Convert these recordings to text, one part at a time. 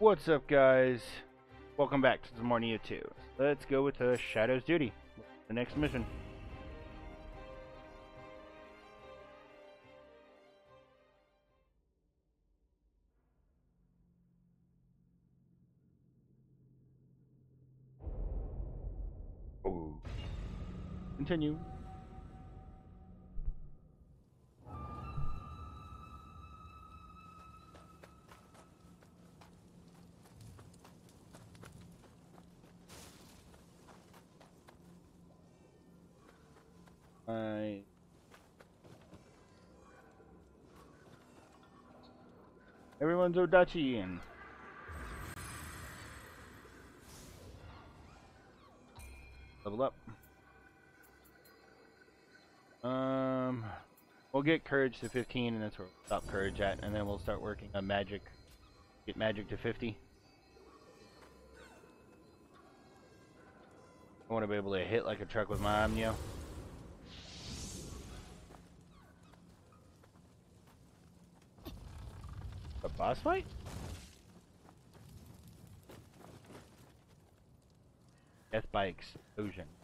What's up, guys? Welcome back to Nioh 2. Let's go with the Shadow's Duty, the next mission. Oh. Continue. Everyone's Odachian. Level up. Um, we'll get courage to 15, and that's where we'll stop courage at, and then we'll start working on magic. Get magic to 50. I want to be able to hit like a truck with my Onmyo. Boss fight? Death by explosion.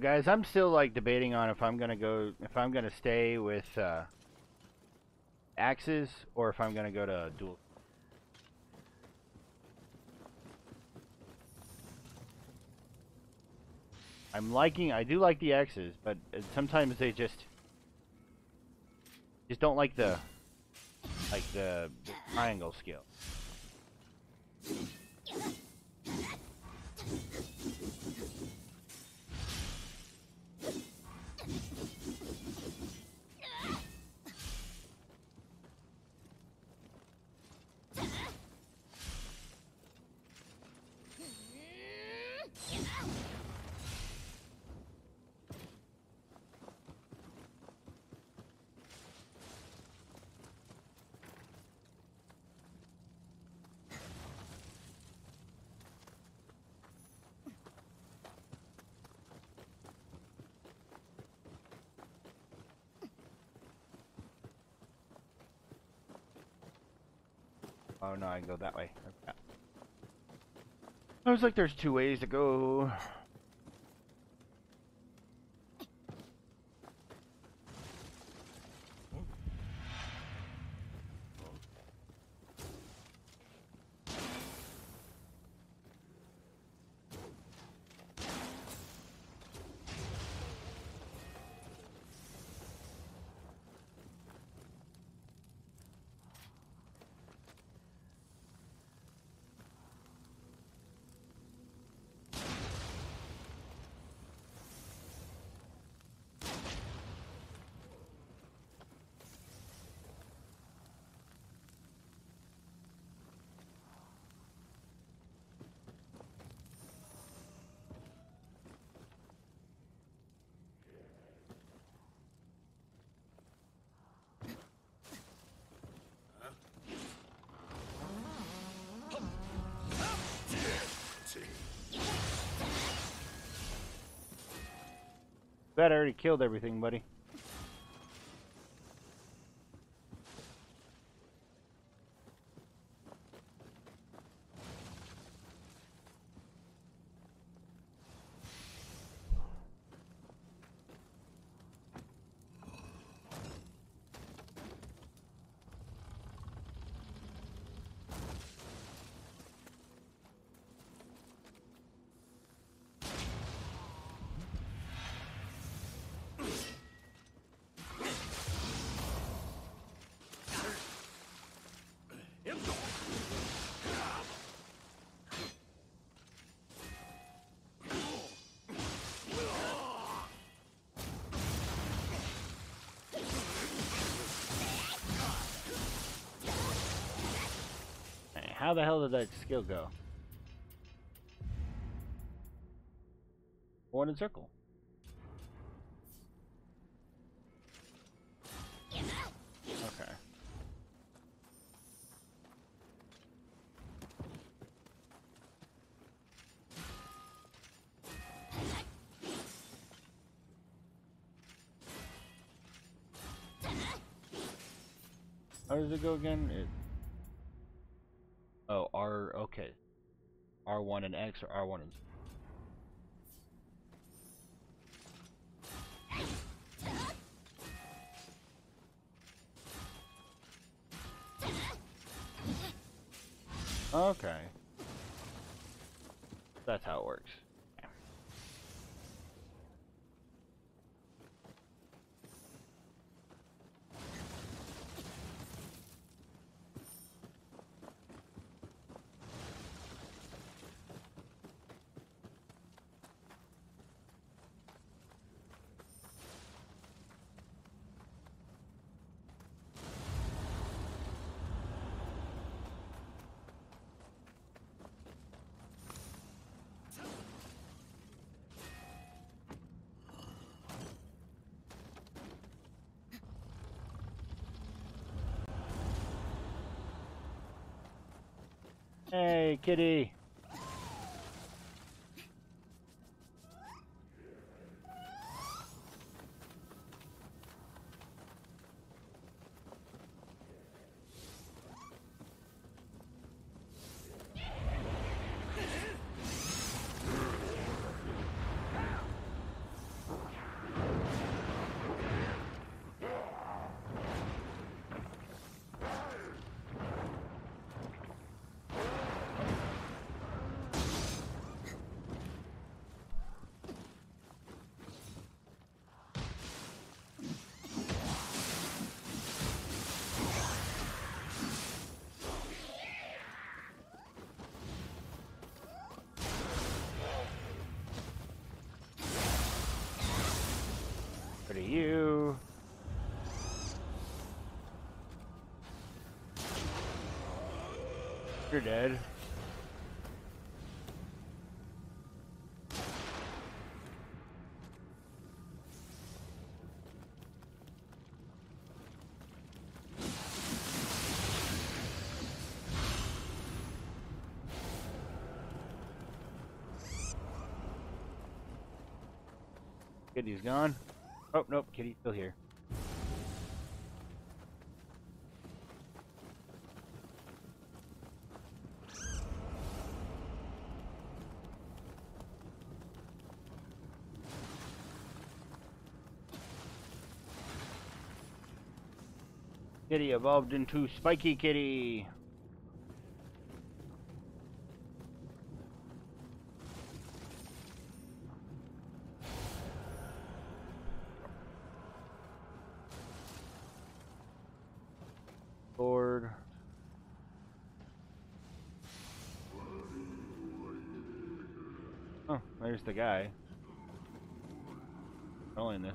Guys, I'm still like debating on if I'm gonna go, if I'm gonna stay with uh, axes or if I'm gonna go to dual. I'm liking, I do like the axes, but uh, sometimes they just, just don't like the, like the, the triangle skill. No, I can go that way. I was like, there's two ways to go. I already killed everything, buddy. How the hell did that skill go? One in circle. Okay. How does it go again? R1 and X or R1 and... Okay. That's how it works. querer. You? You're dead. Kitty's gone. Oh, nope, kitty's still here. Kitty evolved into Spiky Kitty. There's the guy. In this,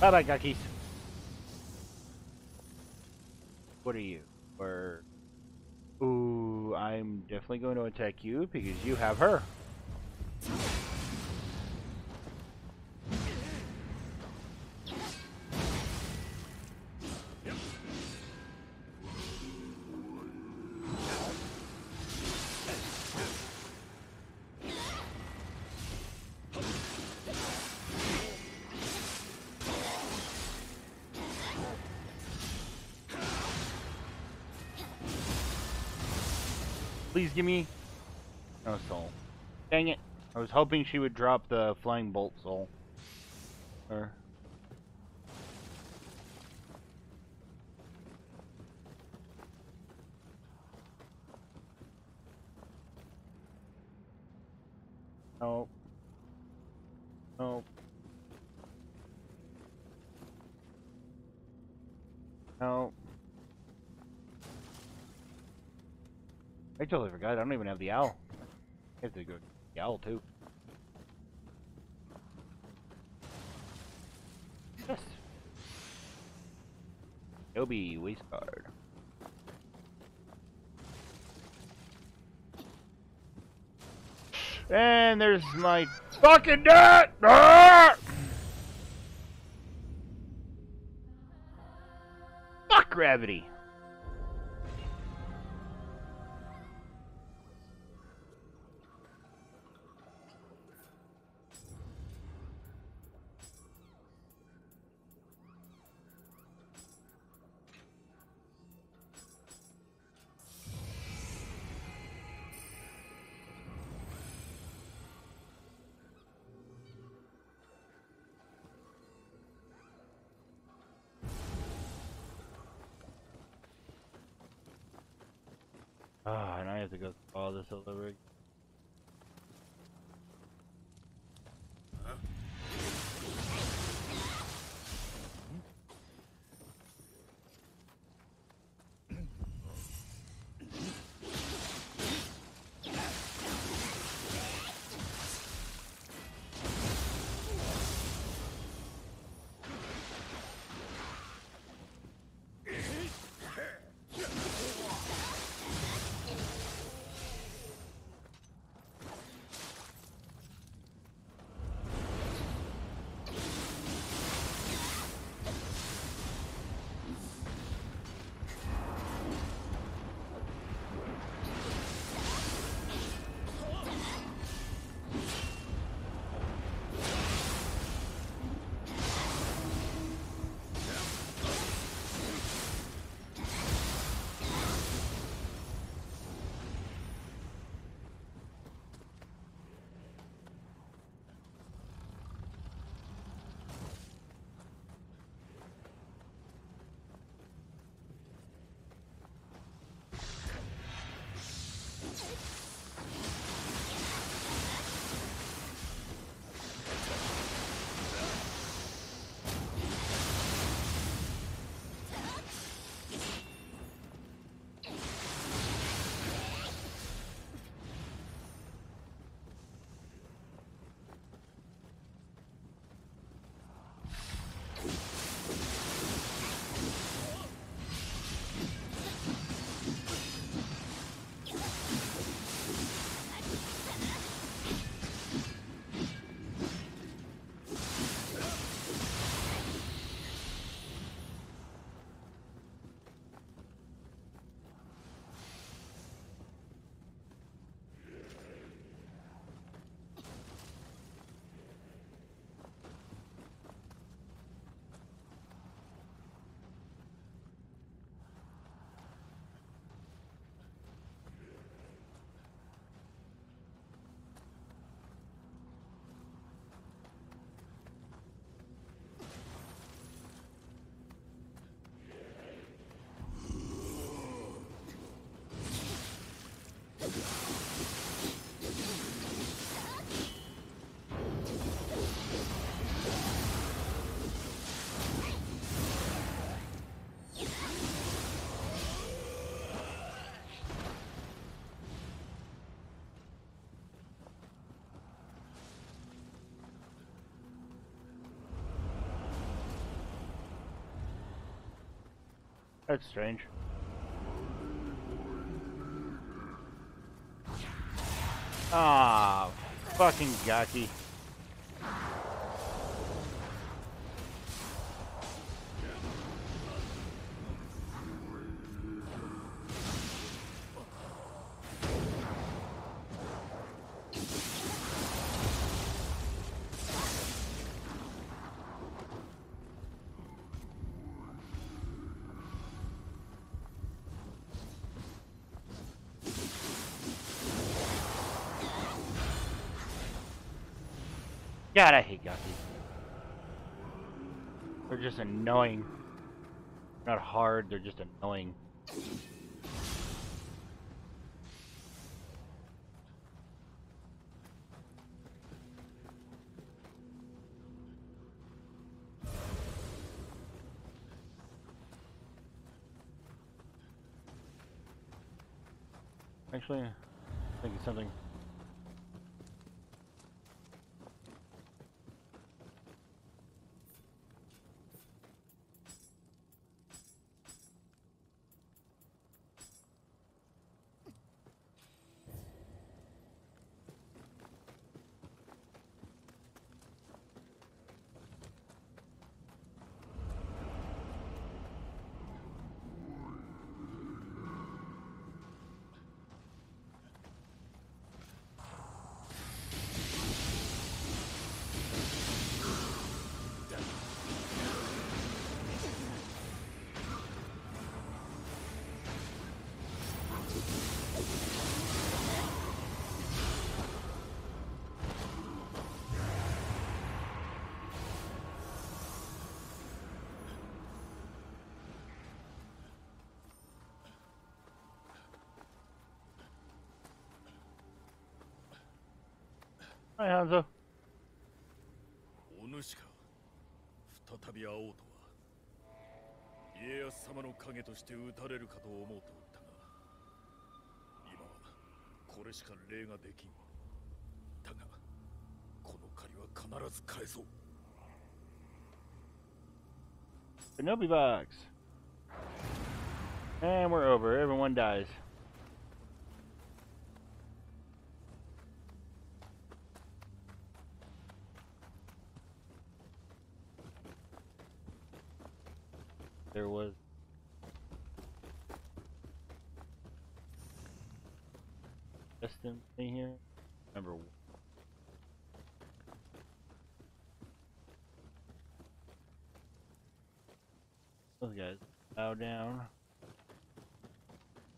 bye, Gakis. What are you? Or. Ooh, I'm definitely going to attack you because you have her. Give me... No soul. Dang it. I was hoping she would drop the flying bolt soul. Or... Nope. Nope. I totally forgot. I don't even have the owl. I have to go the owl too. Yes. Obi waste card. And there's my fucking dad! Ah! Fuck gravity. Ah, and I have to go all this over again. That's strange. Ah, fucking Gaki. God, I hate Gaki. They're just annoying. Not hard, they're just annoying. Actually, I think it's something Hi, Hanzo. お主か再び会おうとは家康様の影として討たれるかと思うとったが今はこれしか礼ができんだがこの借りは必ず返そう Shinobi box. And we're over. Everyone dies. There was Justin thing here. Number one. Those guys bow down.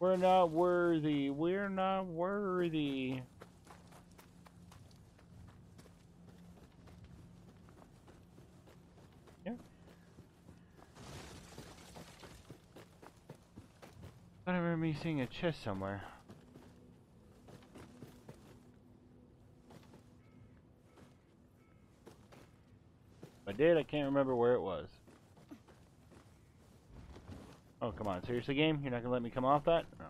We're not worthy. We're not worthy. Yeah. I remember me seeing a chest somewhere. I did, I can't remember where it was. Oh, come on. Seriously, game? You're not gonna let me come off that? No.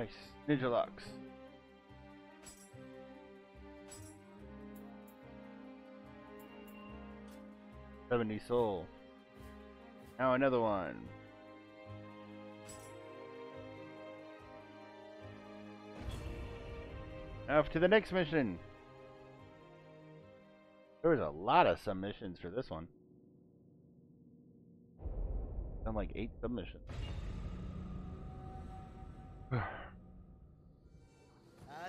Nice. Ninja locks. Seventy soul. Now another one. Off to the next mission. There was a lot of submissions for this one. Done like eight submissions.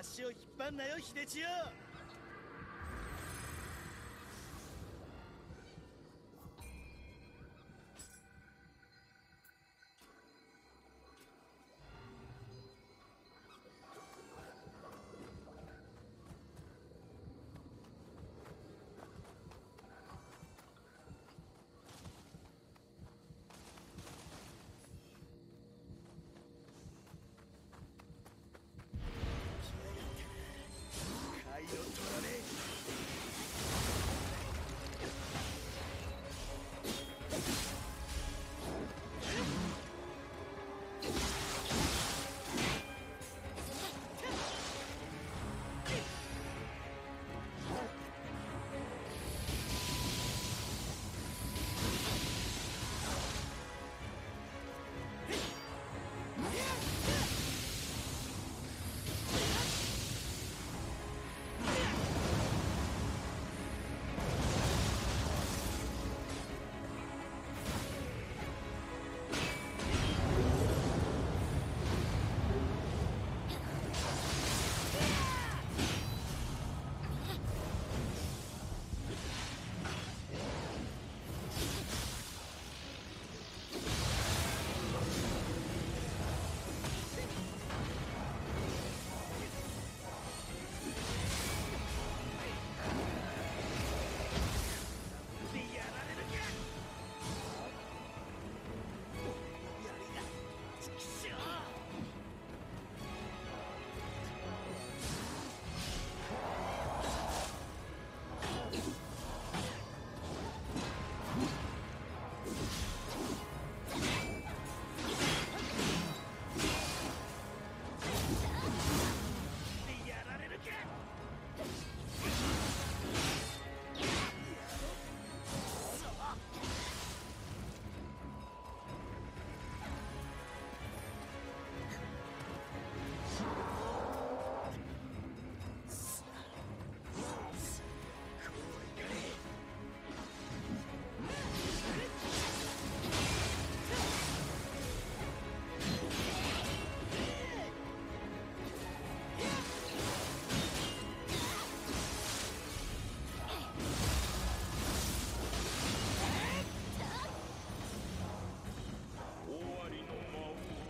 足を引っ張んなよ秀千代。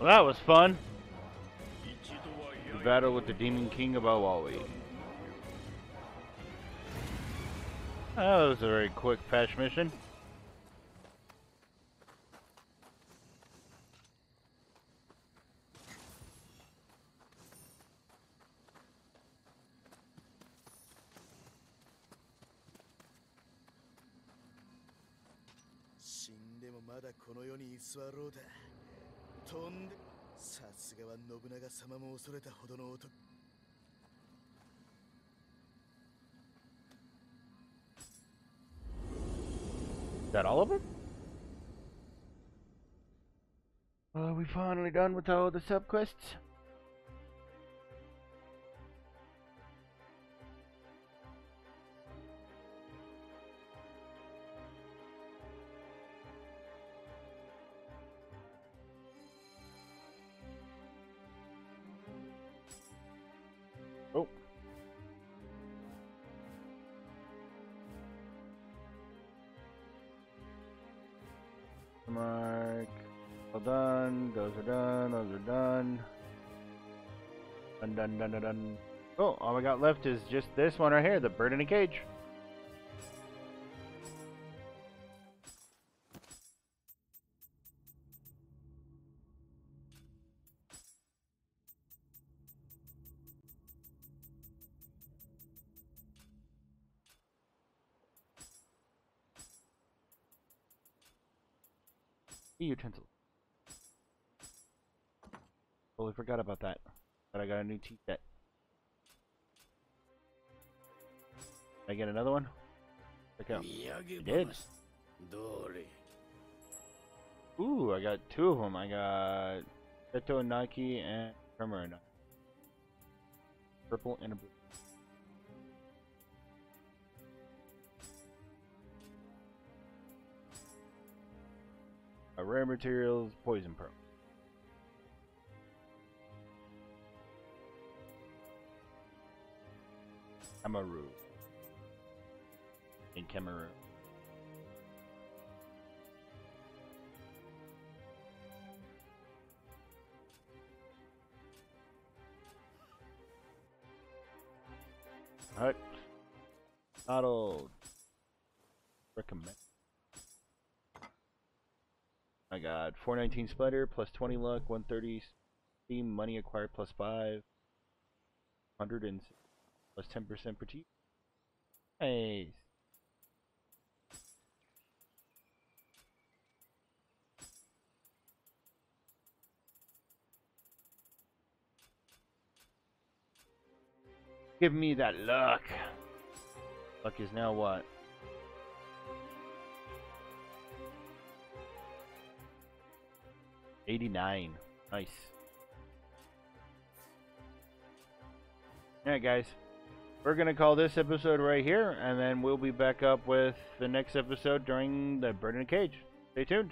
Well, that was fun. The battle with the Demon King of Awawi. That was a very quick patch mission. とんでさすがは信長様も恐れたほどの男 Is that all of them? Are we finally done with all the subquests? Mark. All done. Those are done. Those are done. Dun dun dun dun dun. Oh, all we got left is just this one right here, the bird in a cage. utensil. Totally forgot about that. But I got a new tea set. Did I get another one? Check out. I did. Ooh, I got two of them. I got Seto Naki and Tremor and Purple and a blue. A rare materials, poison pearl. Amaru. In Cameroon. Alright. Auto. Recommend. I got 419 splatter plus 20 luck, 130 steam, money acquired plus 5, 100 and plus 10% per T. Nice. Give me that luck. Luck is now what? Eighty-nine. Nice. Alright guys. We're gonna call this episode right here, and then we'll be back up with the next episode during the Bird in a Cage. Stay tuned.